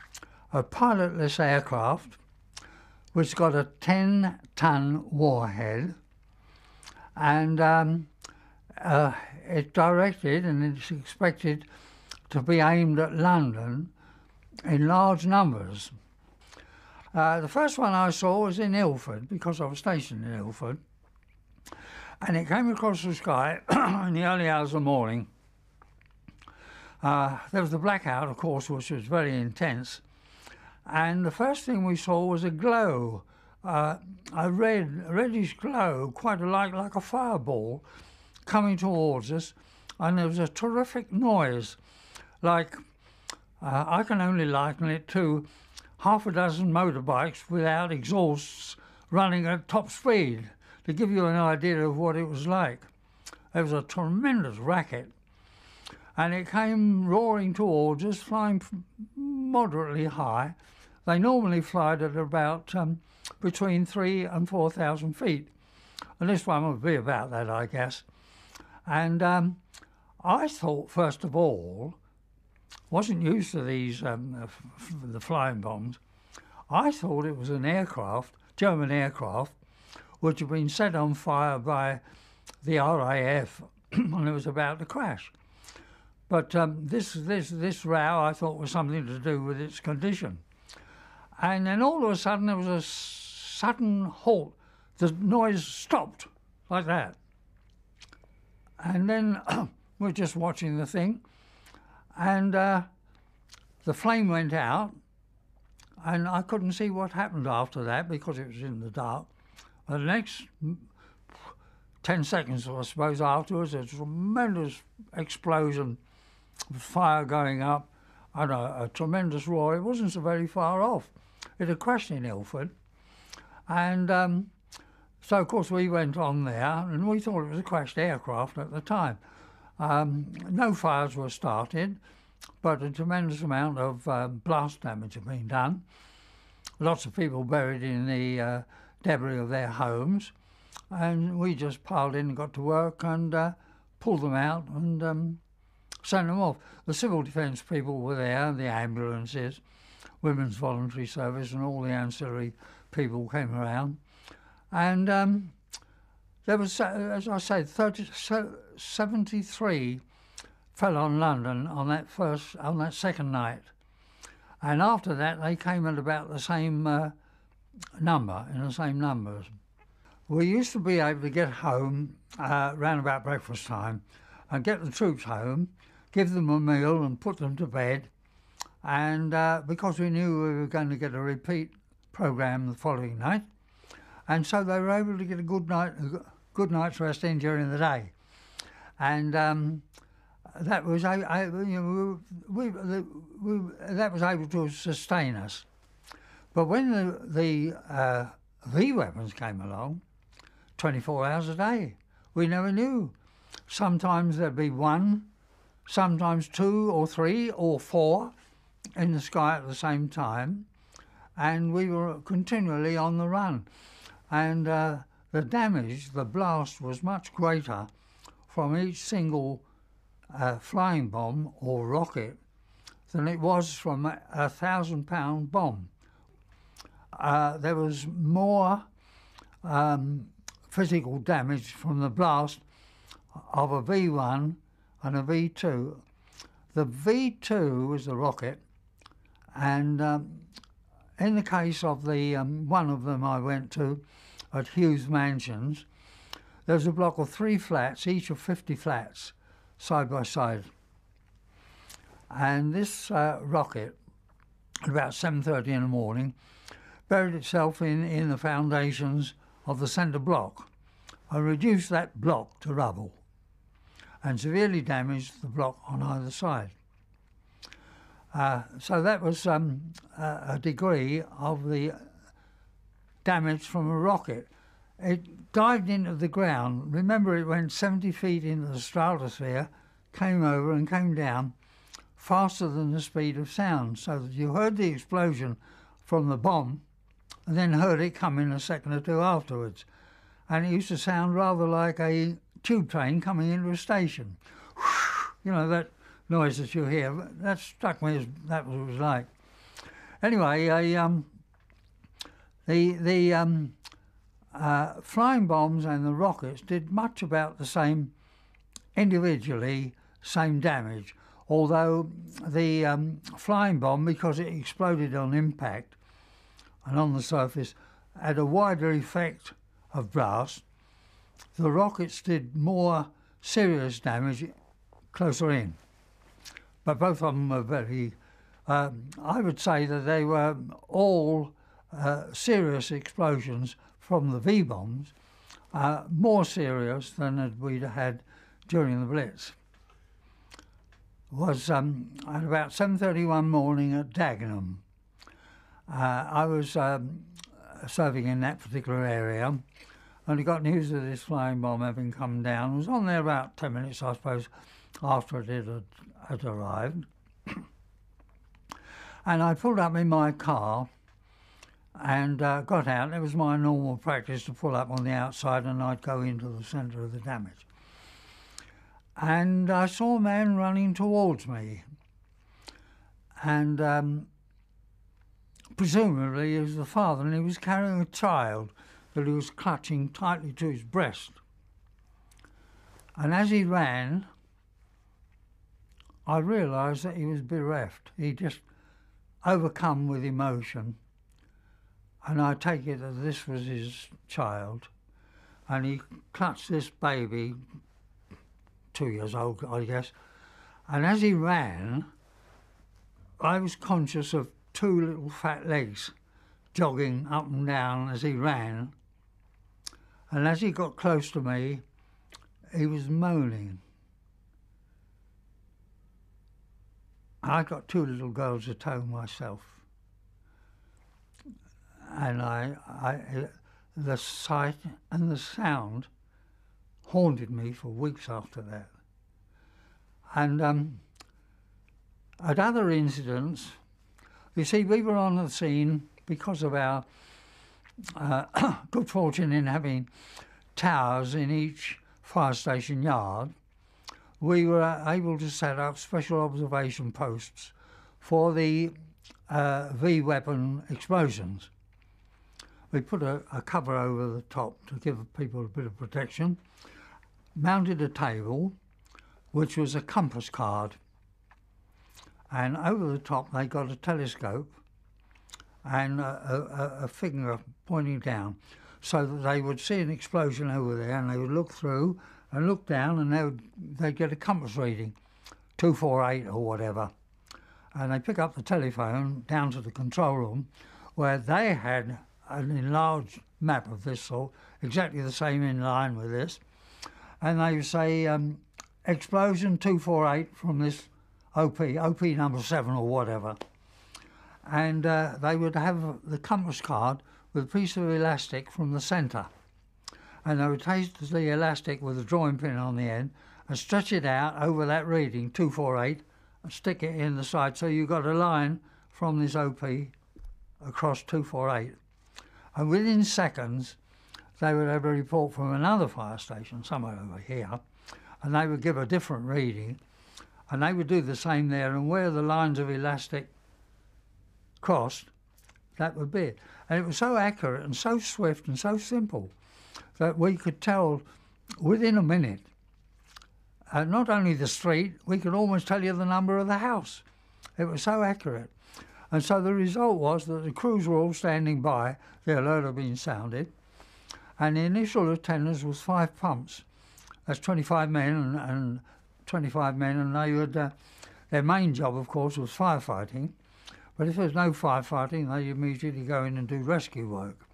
a pilotless aircraft which got a 10 ton warhead and um, uh, it's directed and it's expected to be aimed at London in large numbers. Uh, the first one I saw was in Ilford because I was stationed in Ilford, and it came across the sky [CLEARS THROAT] in the early hours of the morning. Uh, there was the blackout, of course, which was very intense, and the first thing we saw was a glow, uh, a red, reddish glow, quite like like a fireball, coming towards us, and there was a terrific noise, like uh, I can only liken it to half a dozen motorbikes without exhausts running at top speed to give you an idea of what it was like. There was a tremendous racket, and it came roaring towards us, flying moderately high. They normally fly at about um, between three and four thousand feet, and this one would be about that, I guess. And um, I thought, first of all, wasn't used to these um, the flying bombs. I thought it was an aircraft, German aircraft, which had been set on fire by the RAF [CLEARS THROAT] when it was about to crash. But um, this this this row I thought was something to do with its condition, and then all of a sudden there was a sudden halt. The noise stopped like that, and then [CLEARS THROAT] we're just watching the thing, and uh, the flame went out, and I couldn't see what happened after that because it was in the dark. The next 10 seconds, I suppose, afterwards, a tremendous explosion, fire going up, and a, a, tremendous roar. It wasn't so very far off. It had crashed in Ilford. And um, so, of course, we went on there, and we thought it was a crashed aircraft at the time. Um, no fires were started, but a tremendous amount of uh, blast damage had been done. Lots of people buried in the uh, debris of their homes, and we just piled in and got to work and uh, pulled them out and um, sent them off. The civil defence people were there, the ambulances, women's voluntary service, and all the ancillary people came around. And um, there was, as I said, 30, 73 fell on London on that first, on that second night. And after that, they came at about the same uh, number, in the same numbers. We used to be able to get home uh, about breakfast time and get the troops home, give them a meal and put them to bed. And uh, because we knew we were going to get a repeat program the following night, and so they were able to get a good night, a good night's rest in during the day, and um, that was I, I, you know, we, we, we, that was able to sustain us. But when the the uh, weapons came along, 24 hours a day, we never knew. Sometimes there'd be one, sometimes two or three or four in the sky at the same time, and we were continually on the run. And uh, the damage, the blast was much greater from each single uh, flying bomb or rocket than it was from a, a thousand pound bomb. Uh, there was more um, physical damage from the blast of a V1 and a V2. The V2 was the rocket, and um, in the case of the um, one of them I went to at Hughes Mansions, there was a block of three flats, each of 50 flats, side by side. And this uh, rocket, at about 7.30 in the morning, buried itself in, in the foundations of the centre block and reduced that block to rubble and severely damaged the block on either side. Uh, so that was um, a, a degree of the damage from a rocket. it dived into the ground. Remember, it went 70 feet into the stratosphere, came over and came down faster than the speed of sound, so that you heard the explosion from the bomb and then heard it coming a second or two afterwards. And it used to sound rather like a tube train coming into a station. You know, that noise that you hear, that struck me as that was what it was like. Anyway, I, um, the, the um, uh, flying bombs and the rockets did much about the same individually, same damage, although the um, flying bomb, because it exploded on impact and on the surface, had a wider effect of blast. The rockets did more serious damage closer in, but both of them were very. Um, I would say that they were all uh, serious explosions from the V bombs, uh, more serious than we'd had during the Blitz. Was um, at about 7:30 one morning at Dagenham. Uh, I was um, serving in that particular area, and I got news of this flying bomb having come down. It was on there about 10 minutes, I suppose, after it had, had arrived. [COUGHS] and I pulled up in my car and uh, got out. It was my normal practice to pull up on the outside and I'd go into the centre of the damage. And I saw a man running towards me. And um, presumably he was the father, and he was carrying a child that he was clutching tightly to his breast. And as he ran, I realised that he was bereft. He just overcome with emotion. And I take it that this was his child. And he clutched this baby, two years old, I guess. And as he ran, I was conscious of two little fat legs jogging up and down as he ran. And as he got close to me, he was moaning. I got two little girls at home myself. And I, I, the sight and the sound haunted me for weeks after that. And um, at other incidents, you see, we were on the scene because of our uh, [COUGHS] good fortune in having towers in each fire station yard. We were able to set up special observation posts for the uh, V weapon explosions. We put a, a cover over the top to give people a bit of protection, mounted a table, which was a compass card and over the top they got a telescope and a, a, a, finger pointing down so that they would see an explosion over there and they would look through and look down and they would they'd get a compass reading 248 or whatever. And they pick up the telephone down to the control room where they had an enlarged map of this sort exactly the same in line with this. And they would say um, explosion 248 from this OP, OP number seven or whatever. And uh, they would have the compass card with a piece of elastic from the centre. And they would take the elastic with a drawing pin on the end and stretch it out over that reading, 248, and stick it in the side. So you've got a line from this OP across 248. And within seconds, they would have a report from another fire station, somewhere over here, and they would give a different reading and they would do the same there. And where the lines of elastic crossed, that would be it. And it was so accurate and so swift and so simple that we could tell within a minute uh, not only the street, we could almost tell you the number of the house. It was so accurate. And so the result was that the crews were all standing by, the alert had been sounded, and the initial attendance was five pumps. That's 25 men and, and 25 men, and they would. Uh, their main job, of course, was firefighting. But if there's no firefighting, they immediately go in and do rescue work.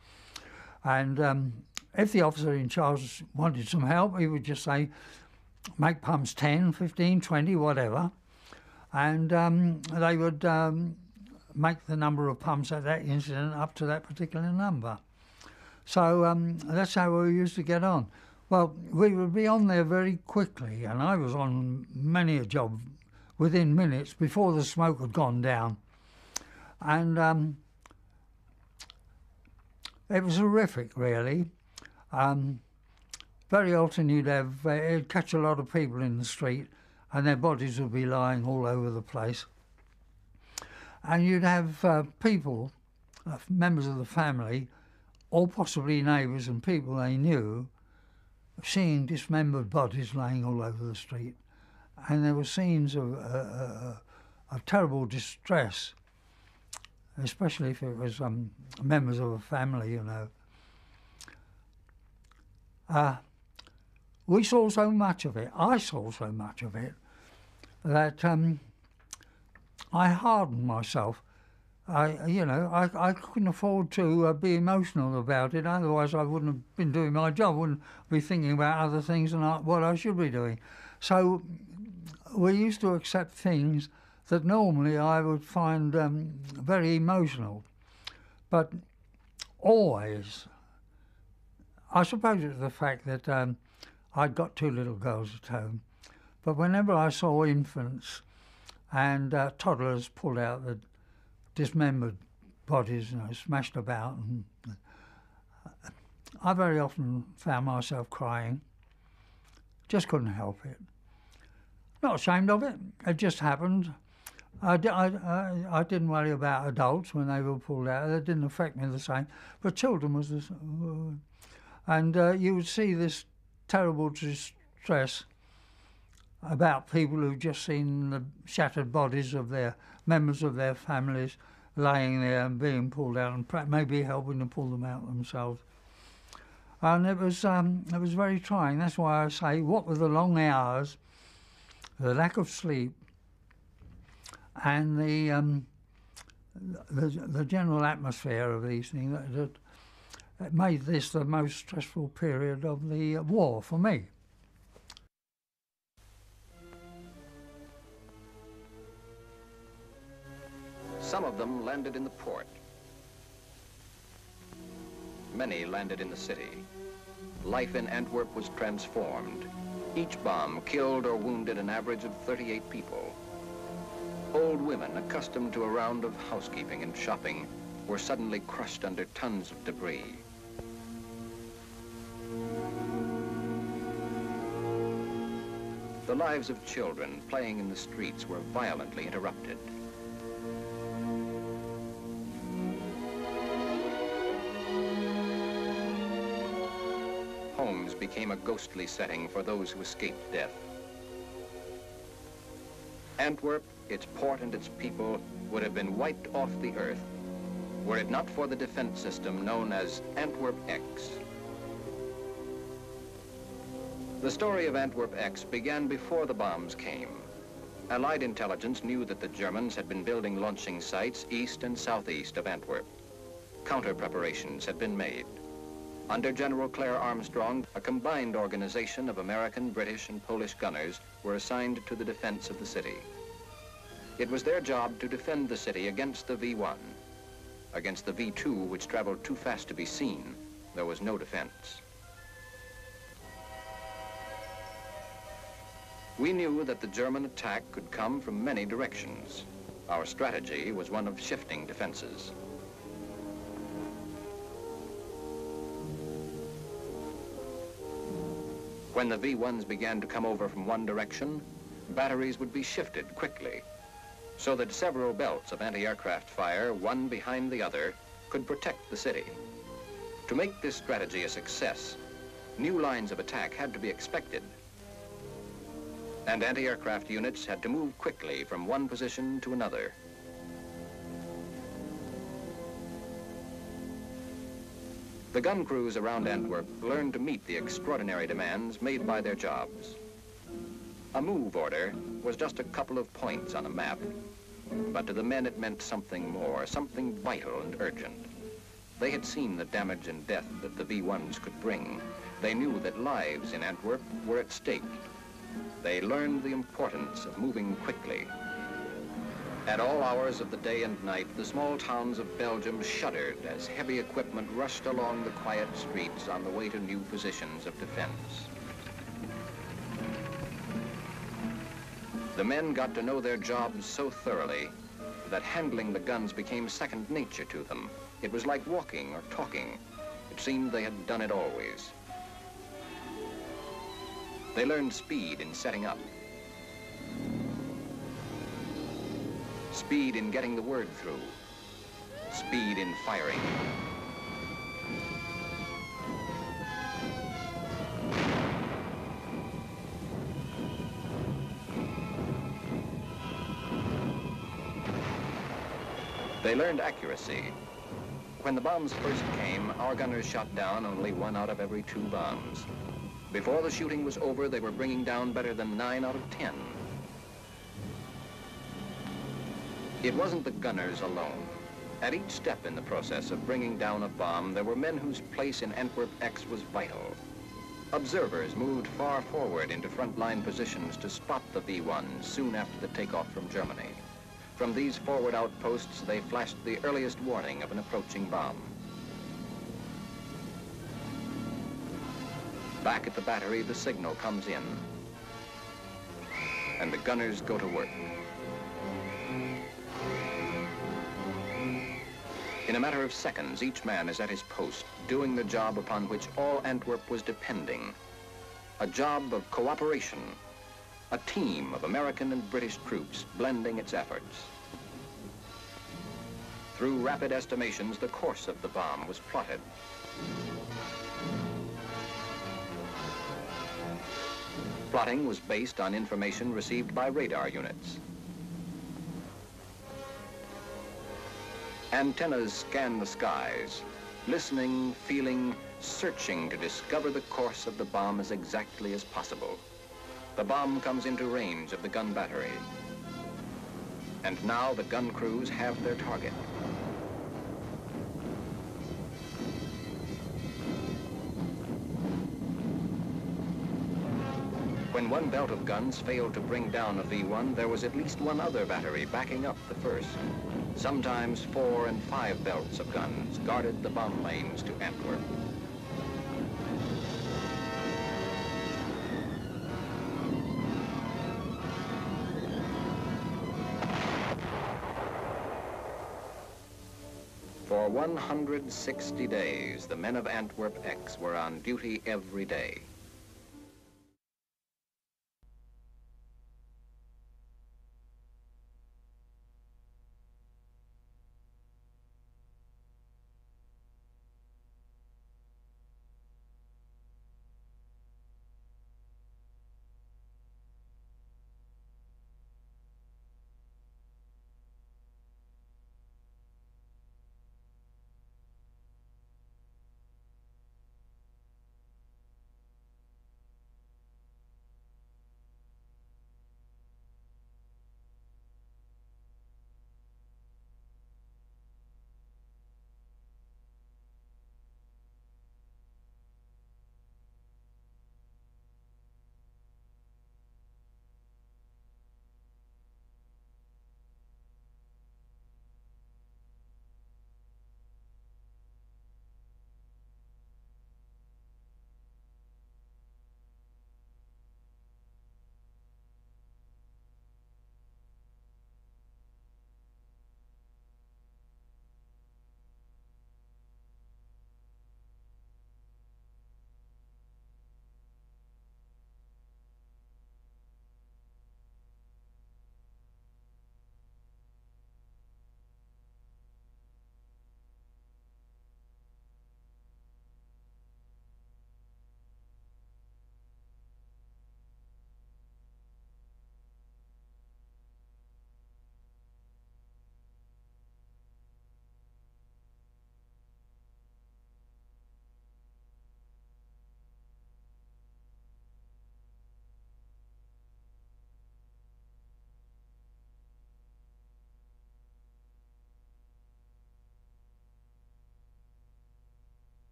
And um, if the officer in charge wanted some help, he would just say, make pumps 10, 15, 20, whatever. And um, they would um, make the number of pumps at that incident up to that particular number. So um, that's how we used to get on. Well, we would be on there very quickly, and I was on many a job within minutes before the smoke had gone down. And um, it was horrific, really. Um, very often you'd have uh, you'd catch a lot of people in the street, and their bodies would be lying all over the place. And you'd have uh, people, uh, members of the family, or possibly neighbours and people they knew, seeing dismembered bodies laying all over the street. And there were scenes of, uh, uh, of terrible distress, especially if it was um, members of a family, you know. Uh, we saw so much of it, I saw so much of it, that um, I hardened myself. I, you know, I, I couldn't afford to uh, be emotional about it. Otherwise, I wouldn't have been doing my job. Wouldn't be thinking about other things and what I should be doing. So, we used to accept things that normally I would find um, very emotional, but always. I suppose it was the fact that um, I'd got two little girls at home, but whenever I saw infants and uh, toddlers pulled out the dismembered bodies, you know, smashed about, and uh, I very often found myself crying. Just couldn't help it. Not ashamed of it. It just happened. I, I, I, didn't worry about adults when they were pulled out. It didn't affect me the same. But children was the same. And uh, you would see this terrible distress about people who've just seen the shattered bodies of their members of their families laying there and being pulled out and maybe helping to pull them out themselves. And it was um, it was very trying. That's why I say, what were the long hours, the lack of sleep, and the um, the, the general atmosphere of these things that, that made this the most stressful period of the war for me. Some of them landed in the port. Many landed in the city. Life in Antwerp was transformed. Each bomb killed or wounded an average of 38 people. Old women accustomed to a round of housekeeping and shopping were suddenly crushed under tons of debris. The lives of children playing in the streets were violently interrupted. Became a ghostly setting for those who escaped death. Antwerp, its port and its people would have been wiped off the earth were it not for the defense system known as Antwerp X. The story of Antwerp X began before the bombs came. Allied intelligence knew that the Germans had been building launching sites east and southeast of Antwerp. Counter preparations had been made. Under General Clare Armstrong, a combined organization of American, British, and Polish gunners were assigned to the defense of the city. It was their job to defend the city against the V-1. Against the V-2, which traveled too fast to be seen, there was no defense. We knew that the German attack could come from many directions. Our strategy was one of shifting defenses. When the V-1s began to come over from one direction, batteries would be shifted quickly so that several belts of anti-aircraft fire, one behind the other, could protect the city. To make this strategy a success, new lines of attack had to be expected and anti-aircraft units had to move quickly from one position to another. The gun crews around Antwerp learned to meet the extraordinary demands made by their jobs. A move order was just a couple of points on a map, but to the men it meant something more, something vital and urgent. They had seen the damage and death that the V-1s could bring. They knew that lives in Antwerp were at stake they learned the importance of moving quickly. At all hours of the day and night, the small towns of Belgium shuddered as heavy equipment rushed along the quiet streets on the way to new positions of defense. The men got to know their jobs so thoroughly that handling the guns became second nature to them. It was like walking or talking. It seemed they had done it always. They learned speed in setting up, speed in getting the word through, speed in firing. They learned accuracy. When the bombs first came, our gunners shot down only one out of every two bombs. Before the shooting was over, they were bringing down better than nine out of ten. It wasn't the gunners alone. At each step in the process of bringing down a bomb, there were men whose place in Antwerp X was vital. Observers moved far forward into frontline positions to spot the V-1 soon after the takeoff from Germany. From these forward outposts, they flashed the earliest warning of an approaching bomb. Back at the battery, the signal comes in, and the gunners go to work. In a matter of seconds, each man is at his post, doing the job upon which all Antwerp was depending. A job of cooperation, a team of American and British troops blending its efforts. Through rapid estimations, the course of the bomb was plotted. Plotting was based on information received by radar units. Antennas scan the skies, listening, feeling, searching to discover the course of the bomb as exactly as possible. The bomb comes into range of the gun battery. And now the gun crews have their target. When one belt of guns failed to bring down a V-1, there was at least one other battery backing up the first. Sometimes four and five belts of guns guarded the bomb lanes to Antwerp. For 160 days, the men of Antwerp X were on duty every day.